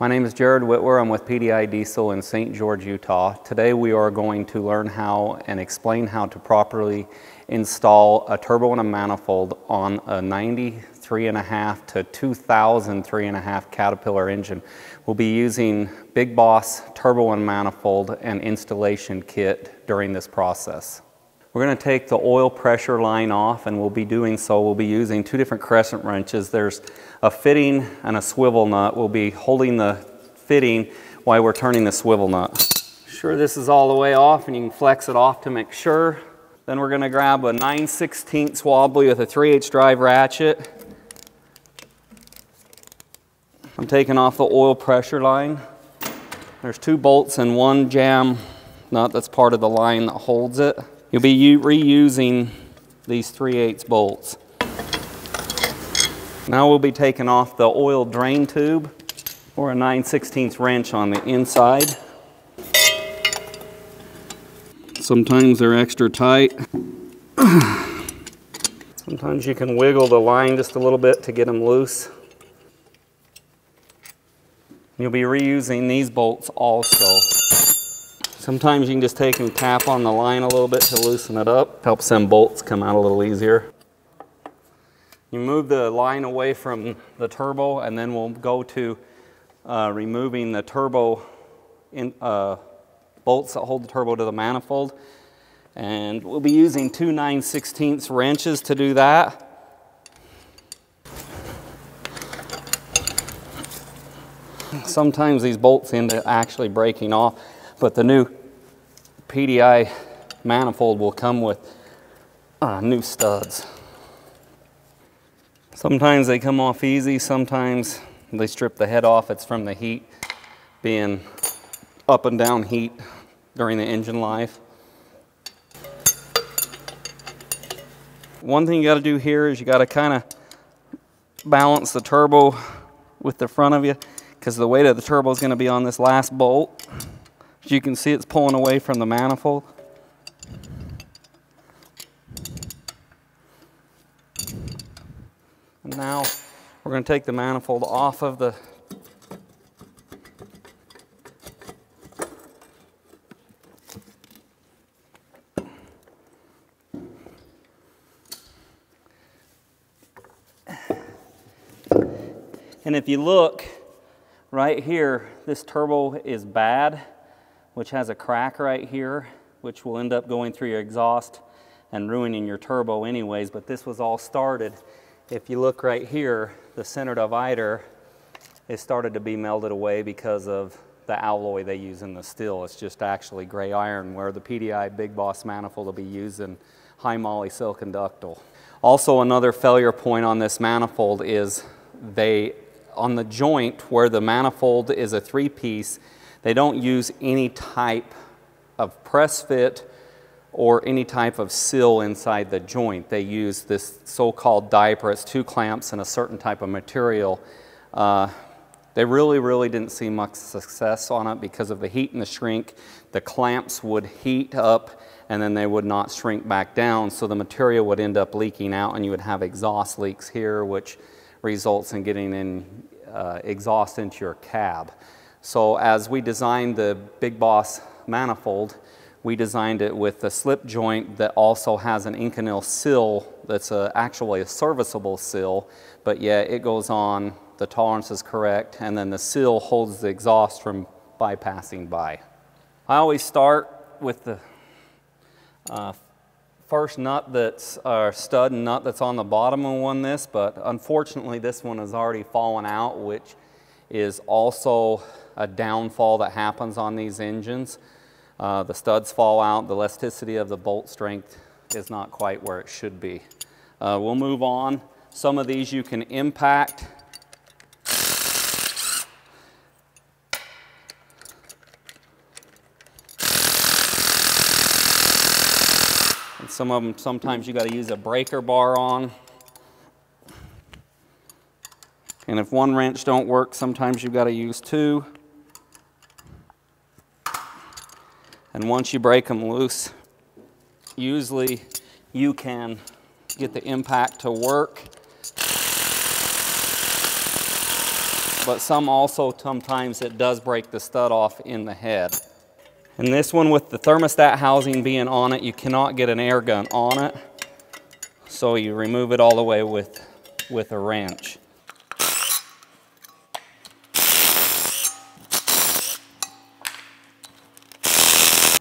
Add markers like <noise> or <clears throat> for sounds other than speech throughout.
My name is Jared Whitwer. I'm with PDI Diesel in St. George, Utah. Today we are going to learn how and explain how to properly install a turbo and a manifold on a 93 and a half to 2000 three and a half Caterpillar engine. We'll be using Big Boss turbo and manifold and installation kit during this process. We're going to take the oil pressure line off and we'll be doing so. We'll be using two different crescent wrenches. There's a fitting and a swivel nut. We'll be holding the fitting while we're turning the swivel nut. Sure this is all the way off and you can flex it off to make sure. Then we're going to grab a 9 16 wobbly with a 3 8 drive ratchet. I'm taking off the oil pressure line. There's two bolts and one jam nut that's part of the line that holds it. You'll be reusing these 3 8 bolts. Now we'll be taking off the oil drain tube or a 9 16 wrench on the inside. Sometimes they're extra tight. <clears throat> Sometimes you can wiggle the line just a little bit to get them loose. You'll be reusing these bolts also. Sometimes you can just take and tap on the line a little bit to loosen it up. Helps them bolts come out a little easier. You move the line away from the turbo and then we'll go to uh, removing the turbo in, uh, bolts that hold the turbo to the manifold. And we'll be using two 9 16 wrenches to do that. Sometimes these bolts end up actually breaking off, but the new PDI manifold will come with uh, new studs. Sometimes they come off easy, sometimes they strip the head off. It's from the heat being up and down heat during the engine life. One thing you got to do here is you got to kind of balance the turbo with the front of you because the weight of the turbo is going to be on this last bolt. As you can see, it's pulling away from the manifold. And now we're going to take the manifold off of the And if you look right here, this turbo is bad which has a crack right here, which will end up going through your exhaust and ruining your turbo anyways, but this was all started. If you look right here, the center divider is started to be melted away because of the alloy they use in the steel. It's just actually gray iron where the PDI Big Boss manifold will be using high moly silicon ductile. Also another failure point on this manifold is they, on the joint where the manifold is a three piece, they don't use any type of press fit or any type of sill inside the joint. They use this so-called diaper. It's two clamps and a certain type of material. Uh, they really, really didn't see much success on it because of the heat and the shrink. The clamps would heat up and then they would not shrink back down, so the material would end up leaking out and you would have exhaust leaks here, which results in getting in uh, exhaust into your cab. So as we designed the Big Boss manifold, we designed it with a slip joint that also has an Inconel sill that's a, actually a serviceable sill, but yet it goes on, the tolerance is correct, and then the sill holds the exhaust from bypassing by. I always start with the uh, first nut that's, uh, stud and nut that's on the bottom of one this, but unfortunately this one has already fallen out, which is also a downfall that happens on these engines. Uh, the studs fall out, the elasticity of the bolt strength is not quite where it should be. Uh, we'll move on. Some of these you can impact. And some of them, sometimes you got to use a breaker bar on. And if one wrench don't work, sometimes you've got to use two. And once you break them loose, usually you can get the impact to work. but some also sometimes it does break the stud off in the head. And this one with the thermostat housing being on it, you cannot get an air gun on it. So you remove it all the way with, with a wrench.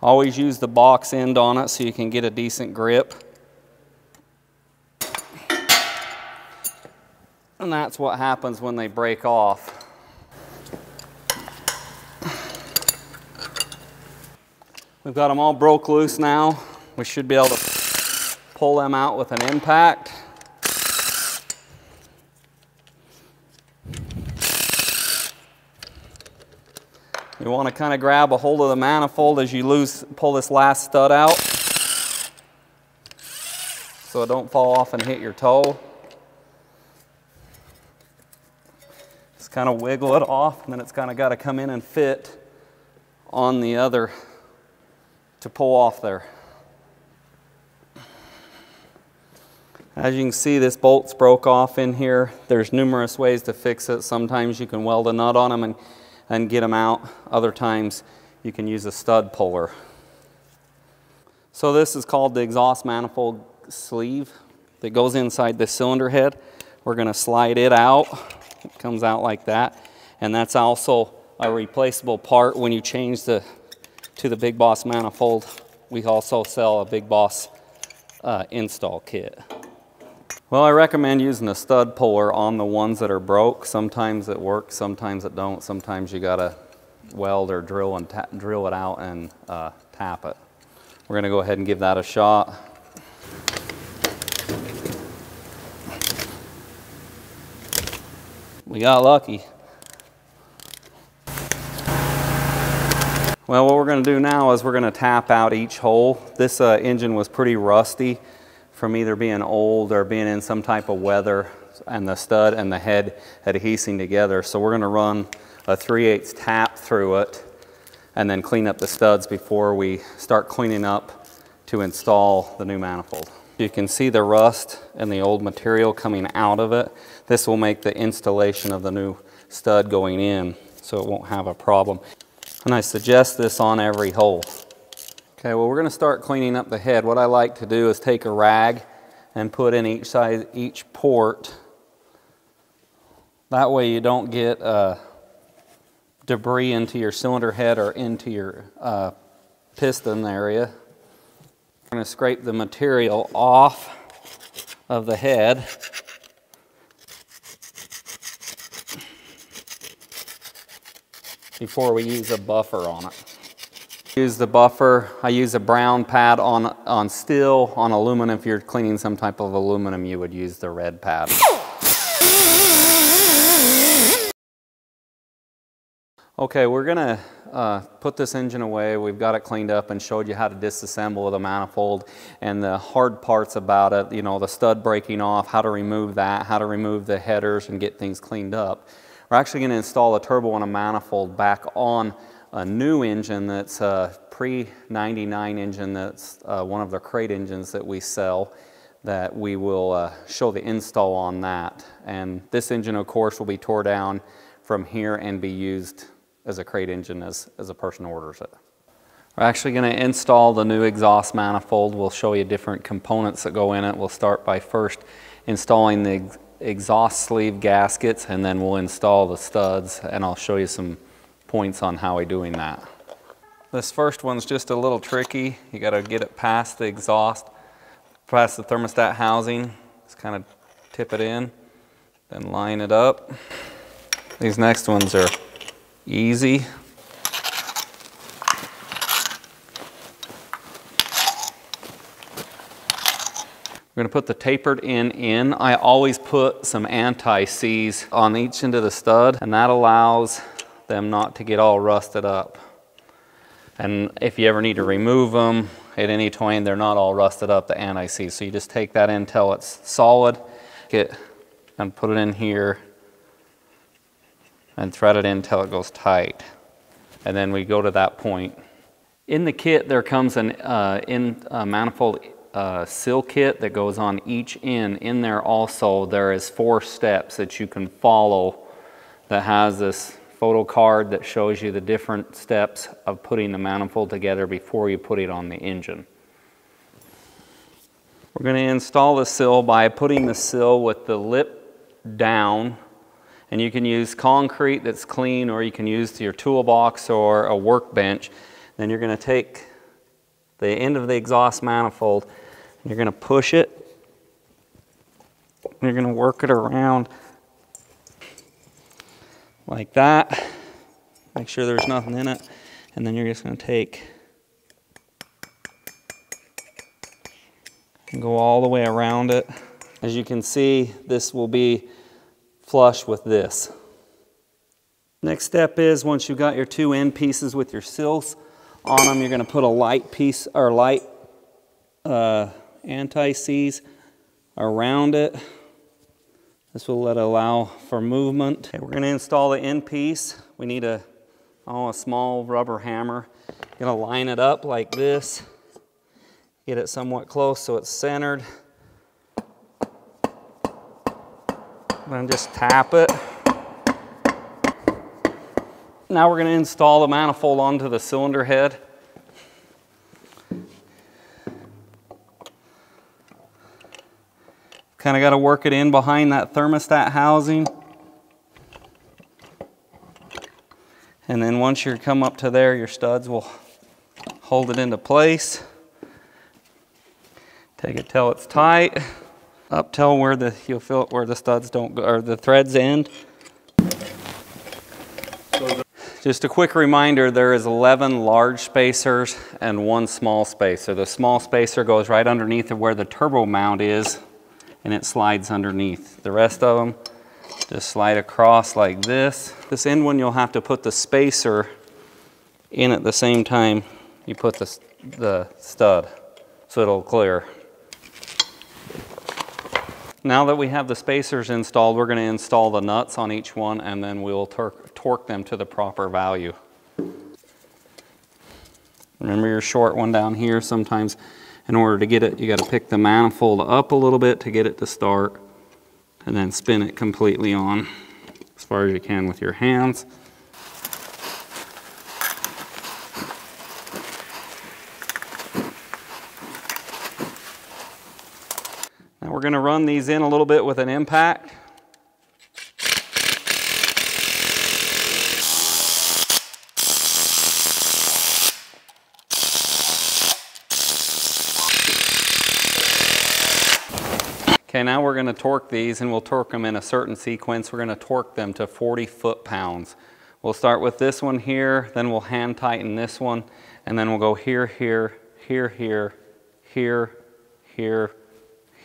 Always use the box end on it so you can get a decent grip. And that's what happens when they break off. We've got them all broke loose now. We should be able to pull them out with an impact. You want to kind of grab a hold of the manifold as you lose, pull this last stud out so it don't fall off and hit your toe. Just kind of wiggle it off and then it's kind of got to come in and fit on the other to pull off there. As you can see, this bolt's broke off in here. There's numerous ways to fix it. Sometimes you can weld a nut on them and and get them out. Other times you can use a stud puller. So this is called the exhaust manifold sleeve that goes inside the cylinder head. We're going to slide it out. It comes out like that. And that's also a replaceable part when you change the to the Big Boss manifold. We also sell a Big Boss uh, install kit. Well, I recommend using a stud puller on the ones that are broke. Sometimes it works, sometimes it don't. Sometimes you gotta weld or drill and drill it out and uh, tap it. We're gonna go ahead and give that a shot. We got lucky. Well, what we're gonna do now is we're gonna tap out each hole. This uh, engine was pretty rusty from either being old or being in some type of weather and the stud and the head adhesing together. So we're gonna run a 3 8 tap through it and then clean up the studs before we start cleaning up to install the new manifold. You can see the rust and the old material coming out of it. This will make the installation of the new stud going in so it won't have a problem. And I suggest this on every hole. Okay, well we're going to start cleaning up the head. What I like to do is take a rag and put in each side, each port. That way you don't get uh, debris into your cylinder head or into your uh, piston area. I'm going to scrape the material off of the head. before we use a buffer on it. Use the buffer. I use a brown pad on, on steel. On aluminum, if you're cleaning some type of aluminum, you would use the red pad. Okay, we're gonna uh, put this engine away. We've got it cleaned up and showed you how to disassemble the manifold and the hard parts about it, you know, the stud breaking off, how to remove that, how to remove the headers and get things cleaned up. We're actually gonna install a turbo and a manifold back on a new engine that's a pre-99 engine that's uh, one of the crate engines that we sell that we will uh, show the install on that. And this engine, of course, will be tore down from here and be used as a crate engine as, as a person orders it. We're actually going to install the new exhaust manifold. We'll show you different components that go in it. We'll start by first installing the ex exhaust sleeve gaskets and then we'll install the studs and I'll show you some points on how we're doing that. This first one's just a little tricky. You gotta get it past the exhaust, past the thermostat housing. Just kind of tip it in, then line it up. These next ones are easy. We're going to put the tapered end in. I always put some anti-seize on each end of the stud and that allows them not to get all rusted up. And if you ever need to remove them at any time, they're not all rusted up, the anti-seize. So you just take that in until it's solid, get and put it in here and thread it in until it goes tight. And then we go to that point. In the kit, there comes an uh, in manifold uh, seal kit that goes on each end. In there also, there is four steps that you can follow that has this photo card that shows you the different steps of putting the manifold together before you put it on the engine. We're going to install the sill by putting the sill with the lip down and you can use concrete that's clean or you can use your toolbox or a workbench. Then you're going to take the end of the exhaust manifold and you're going to push it. You're going to work it around like that. Make sure there's nothing in it. And then you're just going to take and go all the way around it. As you can see, this will be flush with this. Next step is once you've got your two end pieces with your sills on them, you're going to put a light piece or light uh, anti-seize around it. This will let allow for movement. Okay, we're going to install the end piece. We need a, oh, a small rubber hammer. Going to line it up like this. Get it somewhat close so it's centered. Then just tap it. Now we're going to install the manifold onto the cylinder head. Kind of got to work it in behind that thermostat housing. And then once you come up to there, your studs will hold it into place. Take it till it's tight up till where the you'll feel it where the studs don't go or the threads end. Just a quick reminder, there is 11 large spacers and one small spacer. The small spacer goes right underneath of where the turbo mount is and it slides underneath. The rest of them just slide across like this. This end one you'll have to put the spacer in at the same time you put the, the stud so it'll clear. Now that we have the spacers installed, we're going to install the nuts on each one and then we'll tor torque them to the proper value. Remember your short one down here, sometimes in order to get it, you got to pick the manifold up a little bit to get it to start and then spin it completely on as far as you can with your hands. Now we're going to run these in a little bit with an impact. Now we're going to torque these and we'll torque them in a certain sequence. We're going to torque them to 40 foot-pounds. We'll start with this one here, then we'll hand tighten this one, and then we'll go here, here, here, here, here, here,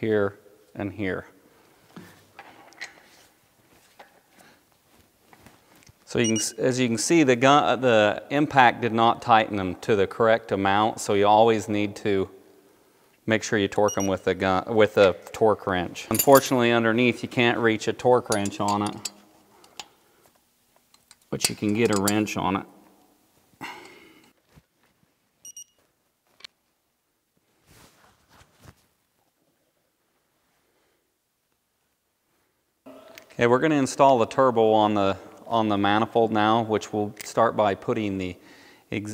here, and here. So you can, as you can see, the, gun, the impact did not tighten them to the correct amount, so you always need to make sure you torque them with a gun, with a torque wrench. Unfortunately, underneath, you can't reach a torque wrench on it, but you can get a wrench on it. Okay, we're going to install the turbo on the, on the manifold now, which we'll start by putting the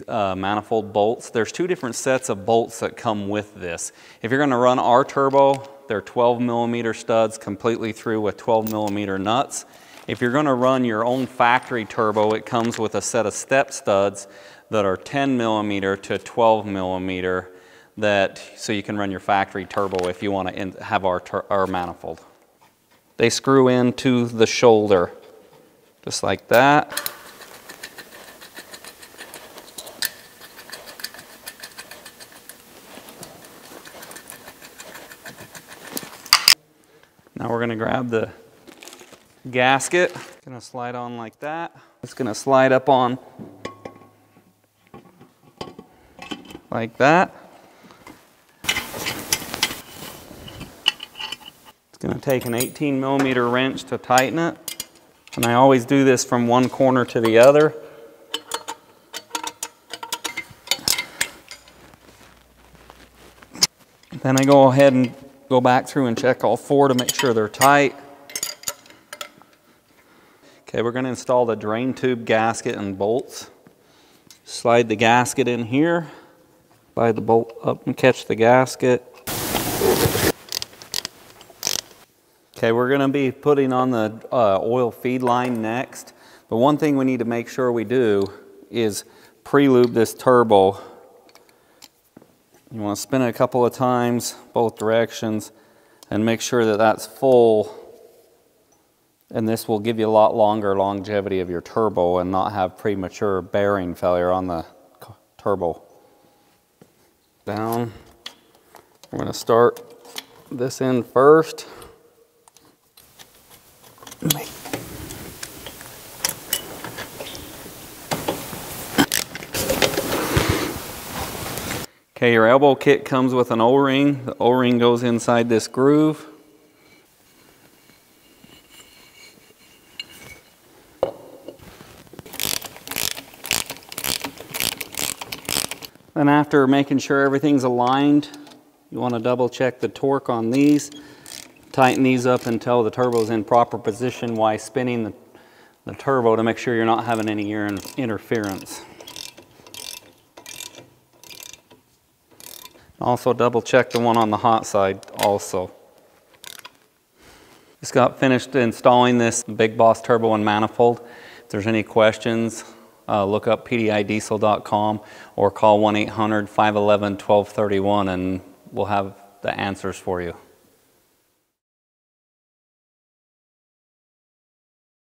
uh, manifold bolts. There's two different sets of bolts that come with this. If you're going to run our turbo, they're 12 millimeter studs completely through with 12 millimeter nuts. If you're going to run your own factory turbo, it comes with a set of step studs that are 10 millimeter to 12 millimeter that so you can run your factory turbo if you want to have our, our manifold. They screw into the shoulder, just like that. Going to grab the gasket. Going to slide on like that. It's going to slide up on like that. It's going to take an 18 millimeter wrench to tighten it. And I always do this from one corner to the other. Then I go ahead and go back through and check all four to make sure they're tight. Okay, we're gonna install the drain tube gasket and bolts. Slide the gasket in here, slide the bolt up and catch the gasket. Okay, we're gonna be putting on the uh, oil feed line next, but one thing we need to make sure we do is pre-lube this turbo. You wanna spin it a couple of times, both directions, and make sure that that's full and this will give you a lot longer longevity of your turbo and not have premature bearing failure on the turbo. Down. We're going to start this end first. Okay, your elbow kit comes with an O-ring. The O-ring goes inside this groove. Then after making sure everything's aligned, you want to double check the torque on these. Tighten these up until the turbo's in proper position while spinning the, the turbo to make sure you're not having any interference. Also double check the one on the hot side also. Just got finished installing this Big Boss turbo and manifold. If there's any questions, uh, look up pdidiesel.com or call 1-800-511-1231 and we'll have the answers for you.